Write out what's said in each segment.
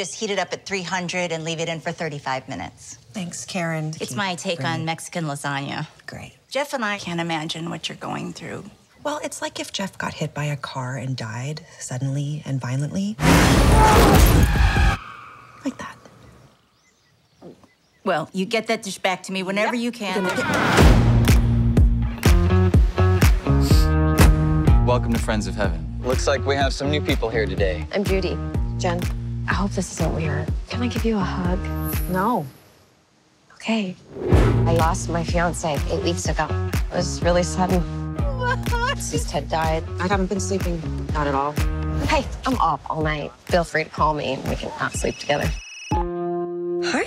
Just heat it up at 300 and leave it in for 35 minutes. Thanks, Karen. It's my take on Mexican lasagna. Great. Jeff and I can't imagine what you're going through. Well, it's like if Jeff got hit by a car and died suddenly and violently. Like that. Well, you get that dish back to me whenever you can. Welcome to Friends of Heaven. Looks like we have some new people here today. I'm Judy. Jen, I hope this isn't weird. Can I give you a hug? No. Okay. I lost my fiance eight weeks ago. It was really sudden. Since Ted died, I haven't been sleeping. Not at all. Hey, I'm up all night. Feel free to call me and we can not sleep together. Hi.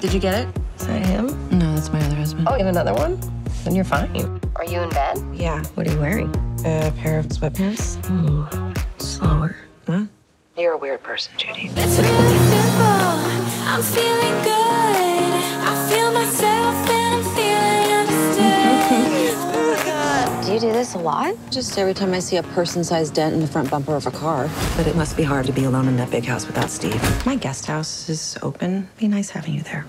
Did you get it? Is that him? No, that's my other husband. Oh, you have another one? Then you're fine. Are you in bed? Yeah. What are you wearing? A pair of sweatpants. Ooh, slower. Huh? You're a weird person, Judy. It's really simple. I'm feeling good. I feel myself and I'm feeling understood. Do you do this a lot? Just every time I see a person-sized dent in the front bumper of a car. But it must be hard to be alone in that big house without Steve. My guest house is open. Be nice having you there.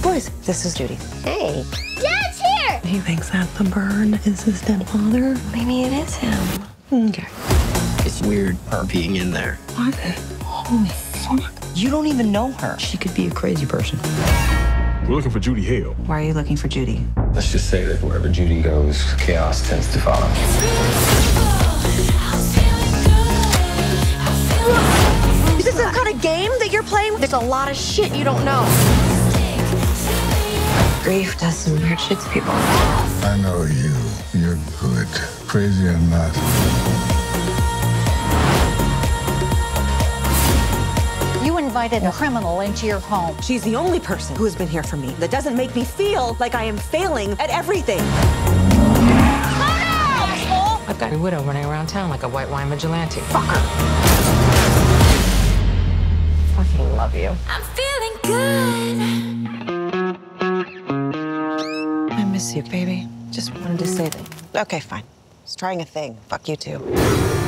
Boys, this is Judy. Hey, Dad's here! He thinks that the bird is his dead father. maybe it is him. Okay. It's weird her being in there. What? Holy fuck. You don't even know her. She could be a crazy person. We're looking for Judy Hale. Why are you looking for Judy? Let's just say that wherever Judy goes, chaos tends to follow. I'm feeling good. I feel Is this some kind of game that you're playing? There's a lot of shit you don't know. Grief does some weird shit to people. I know you. You're good. Crazy or not. Invited a criminal into your home. She's the only person who has been here for me. That doesn't make me feel like I am failing at everything. I've got a widow running around town like a white wine vigilante. Fucker. Fucking love you. I'm feeling good. I miss you, baby. Just wanted to say that. Okay, fine. Just trying a thing. Fuck you too.